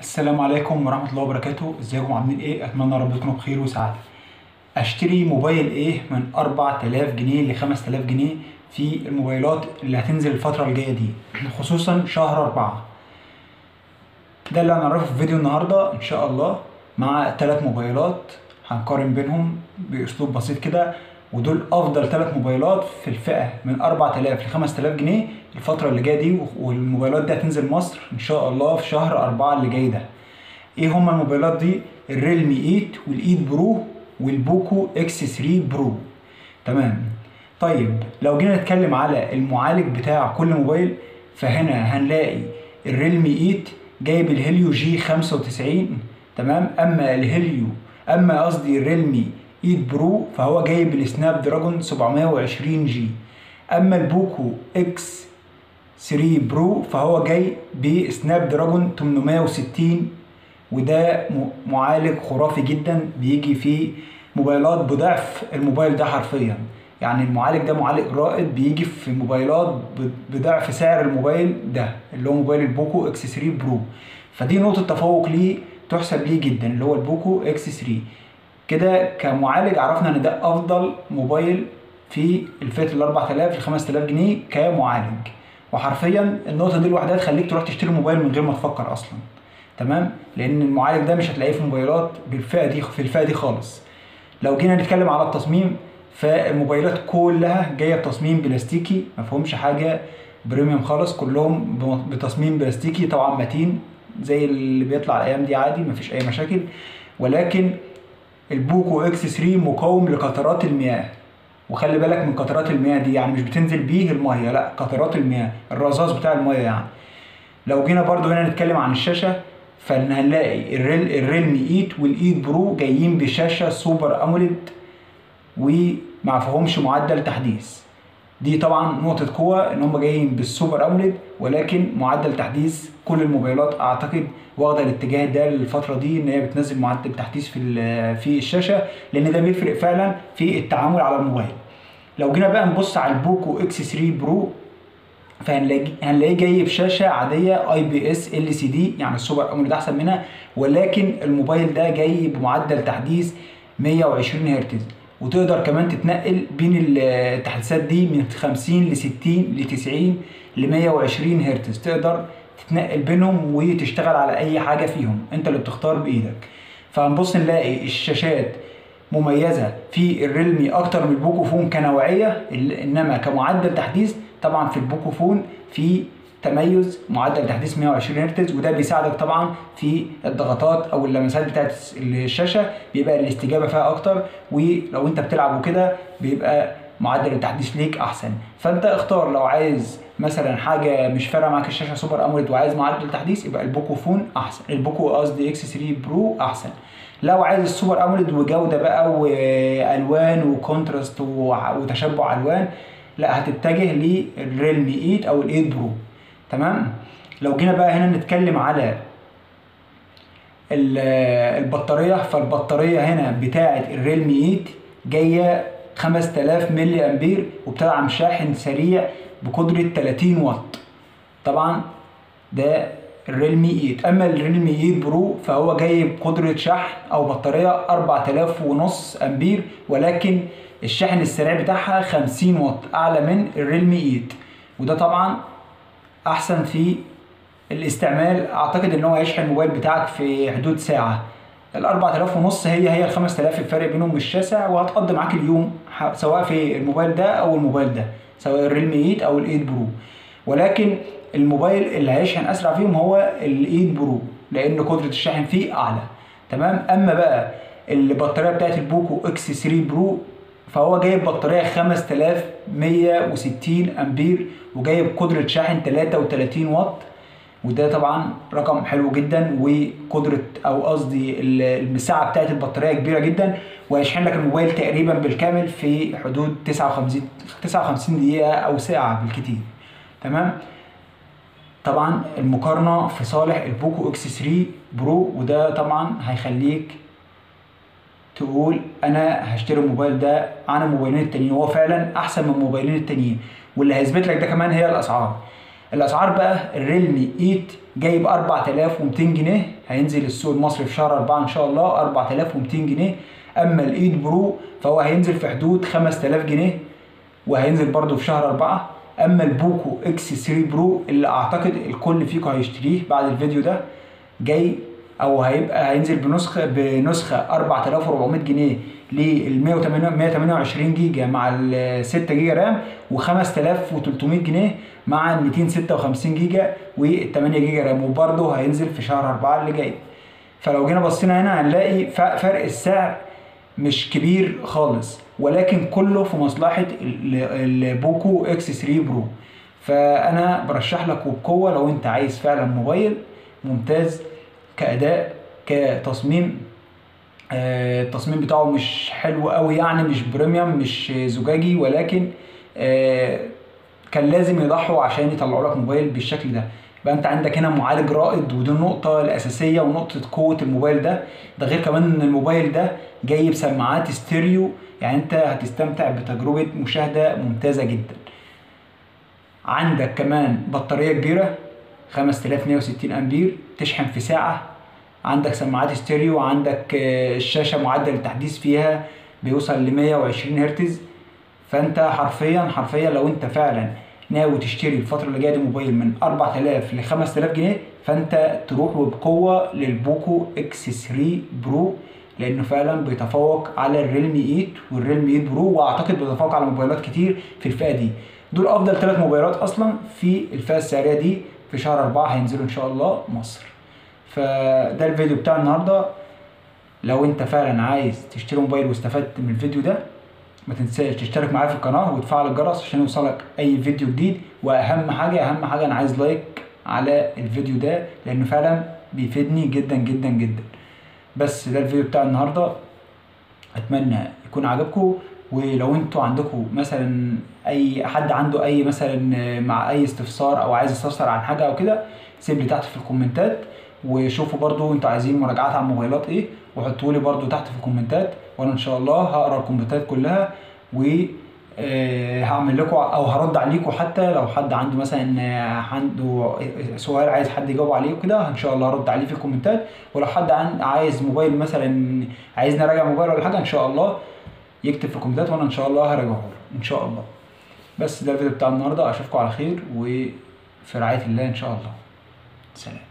السلام عليكم ورحمة الله وبركاته. ازيكم؟ عاملين إيه؟ اتمنى رب تكونوا بخير وسعادة. اشتري موبايل إيه من 4000 جنيه ل 5000 جنيه في الموبايلات اللي هتنزل الفترة الجاية دي خصوصا شهر أربعة. ده اللي هنعرفه في فيديو النهاردة. إن شاء الله مع ثلاث موبايلات هنقارن بينهم بأسلوب بسيط كده. ودول أفضل ثلاث موبايلات في الفئة من 4000 ل 5000 جنيه الفترة اللي جاية دي والموبايلات دي هتنزل مصر إن شاء الله في شهر أربعة اللي جاي ده. إيه هما الموبايلات دي؟ الريلمي 8 وال 8 برو والبوكو إكس 3 برو. تمام. طيب لو جينا نتكلم على المعالج بتاع كل موبايل فهنا هنلاقي الريلمي 8 جايب الهيليو G 95 تمام. أما الهيليو أما قصدي الريلمي 8 pro فهو جايب السناب دراجون 720 G أما البوكو X3 pro فهو جاي بسناب دراجون 860 وده معالج خرافي جدا بيجي في موبايلات بضعف الموبايل ده حرفيا. يعني المعالج ده معالج رائد بيجي في موبايلات بضعف سعر الموبايل ده اللي هو موبايل البوكو X3 pro. فدي نقطة تفوق ليه تحسب ليه جدا اللي هو البوكو X3 كده كمعالج عرفنا إن ده أفضل موبايل في الفئة ال 4000 ل 5000 جنيه كمعالج. وحرفيا النقطة دي لوحدها تخليك تروح تشتري موبايل من غير ما تفكر أصلا. تمام؟ لأن المعالج ده مش هتلاقيه في موبايلات بالفئة دي في الفئة دي خالص. لو جينا نتكلم على التصميم فالموبايلات كلها جاية بتصميم بلاستيكي ما فيهمش حاجة premium خالص كلهم بتصميم بلاستيكي طبعا متين زي اللي بيطلع الأيام دي عادي مفيش أي مشاكل. ولكن البوكو X3 مقاوم لقطرات المياه. وخلي بالك من قطرات المياه دي يعني مش بتنزل بيه الميه لا قطرات المياه الرذاذ بتاع الميه يعني. لو جينا برضو هنا نتكلم عن الشاشة فهنلاقي الريل الريلمي 8 وال eight pro جايين بشاشة super AMOLED وما فيهمش معدل تحديث. دي طبعا نقطة قوة إن هم جايين بال super AMOLED ولكن معدل تحديث كل الموبايلات أعتقد واخدة الاتجاه ده الفترة دي إن هي بتنزل معدل تحديث في في الشاشة لأن ده بيفرق فعلا في التعامل على الموبايل. لو جينا بقى نبص على البوكو X3 pro فهنلاقيه هنلاقيه جاي بشاشة عادية اي بي اس ال سي دي يعني ال super AMOLED أحسن منها ولكن الموبايل ده جاي بمعدل تحديث 120 هرتز وتقدر كمان تتنقل بين التحديثات دي من 50 ل 60 ل 90 ل 120 هرتز. تقدر تتنقل بينهم وتشتغل على أي حاجة فيهم. أنت اللي بتختار بإيدك. فهنبص نلاقي الشاشات مميزة. في الريلمي أكتر من البوكو فون كنوعيه إنما كمعدل تحديث طبعا في البوكو فون في تميز معدل تحديث 120 هرتز وده بيساعدك طبعا في الضغطات أو اللمسات بتاعت الشاشة بيبقى الاستجابة فيها أكتر ولو أنت بتلعب وكده بيبقى معدل التحديث ليك أحسن. فأنت اختار لو عايز مثلا حاجة مش فارقة معاك الشاشة super AMOLED وعايز معدل تحديث يبقى البوكو فون أحسن البوكو قصدي X3 pro أحسن. لو عايز ال super AMOLED وجودة بقى وألوان و contrast وتشبع ألوان لا هتتجه للريلمي 8 أو ال 8 pro تمام؟ لو جينا بقى هنا نتكلم على البطارية فالبطارية هنا بتاعة الريلمي 8 جاية 5000 ملي أمبير وبتدعم شاحن سريع بقدرة 30 واط. طبعا ده الريلمي 8 أما الريلمي 8 برو فهو جاي بقدرة شحن أو بطارية 4000 ونص أمبير ولكن الشحن السريع بتاعها 50 واط أعلى من الريلمي 8 وده طبعا أحسن في الاستعمال. أعتقد إن هو هيشحن الموبايل بتاعك في حدود ساعة. ال 4000 ونص هي هي ال 5000 الفرق بينهم مش شاسع وهتقضي معاك اليوم سواء في الموبايل ده أو الموبايل ده سواء ال Realme 8 أو ال 8 Pro. ولكن الموبايل اللي هيشحن أسرع فيهم هو ال 8 Pro لأن قدرة الشحن فيه أعلى. تمام؟ أما بقى البطارية بتاعت ال Poco X 3 Pro فهو جايب بطارية 5160 أمبير وجايب قدرة شحن 33 واط. وده طبعا رقم حلو جدا وقدرة أو قصدي المساحة بتاعت البطارية كبيرة جدا وهيشحن لك الموبايل تقريبا بالكامل في حدود 59 59 دقيقة أو ساعة بالكتير. تمام؟ طبعا المقارنة في صالح ال Poco X 3 Pro وده طبعا هيخليك تقول أنا هشتري الموبايل ده عن الموبايلين التانيين وهو فعلا أحسن من الموبايلين التانيين. واللي هيثبت لك ده كمان هي الأسعار. الأسعار بقى ال Realme 8 جايب 4200 جنيه هينزل السوق المصري في شهر 4 إن شاء الله 4200 جنيه. أما ال8 Pro فهو هينزل في حدود 5000 جنيه وهينزل برده في شهر 4 أما ال Poco X 3 Pro اللي أعتقد الكل فيكم هيشتريه بعد الفيديو ده جاي أو هيبقى هينزل بنسخة بنسخه 4400 جنيه لل 128 جيجا مع ال 6 جيجا RAM و5300 جنيه مع ال 256 جيجا وال 8 جيجا RAM وبرده هينزل في شهر 4 اللي جاي. فلو جينا بصينا هنا هنلاقي فرق السعر مش كبير خالص ولكن كله في مصلحة ال Poco X 3 Pro. فأنا برشح لك وبقوة لو أنت عايز فعلا موبايل ممتاز كأداء كتصميم. آه التصميم بتاعه مش حلو قوي يعني مش premium مش زجاجي ولكن آه كان لازم يضحوا عشان يطلعوا لك موبايل بالشكل ده. يبقى انت عندك هنا معالج رائد ودي النقطة الأساسية ونقطة قوة الموبايل ده. ده غير كمان إن الموبايل ده جاي بسماعات ستيريو يعني انت هتستمتع بتجربة مشاهدة ممتازة جدا. عندك كمان بطارية كبيرة. 5160 أمبير تشحن في ساعة. عندك سماعات ستيريو عندك الشاشة معدل التحديث فيها بيوصل ل 120 هرتز. فأنت حرفيا حرفيا لو أنت فعلا ناوي تشتري الفترة اللي جاية دي موبايل من 4000 ل 5000 جنيه فأنت تروح وبقوة لل Poco X 3 Pro لأنه فعلا بيتفوق على ال Realme 8 وال Realme 8 Pro وأعتقد بيتفوق على موبايلات كتير في الفئة دي. دول أفضل ثلاث موبايلات أصلا في الفئة السعرية دي. في شهر 4 هينزلوا إن شاء الله مصر. فده الفيديو بتاع النهارده. لو أنت فعلا عايز تشتري موبايل واستفدت من الفيديو ده ما تنساش تشترك معايا في القناة وتفعل الجرس عشان يوصلك أي فيديو جديد. وأهم حاجة أهم حاجة أنا عايز لايك على الفيديو ده لأنه فعلا بيفيدني جدا جدا جدا. بس ده الفيديو بتاع النهارده. أتمنى يكون عجبكم. ولو أنتوا عندكم مثلا أي حد عنده أي مثلا مع أي استفسار أو عايز يستفسر عن حاجة أو كده سيب لي تحت في الكومنتات وشوفوا برضو أنتوا عايزين مراجعات عن موبايلات إيه وحطوا لي برضو تحت في الكومنتات وأنا إن شاء الله هقرأ الكومنتات كلها و هعمل لكم أو هرد عليكم حتى لو حد عنده مثلا عنده سؤال عايز حد يجاوب عليه وكده إن شاء الله هرد عليه في الكومنتات. ولو حد عايز موبايل مثلا عايز نراجع موبايل ولا حاجة إن شاء الله يكتب في الكومنتات وأنا إن شاء الله هراجعه له إن شاء الله. بس ده الفيديو بتاع النهارده أشوفكم على خير وفي رعاية الله إن شاء الله. سلام.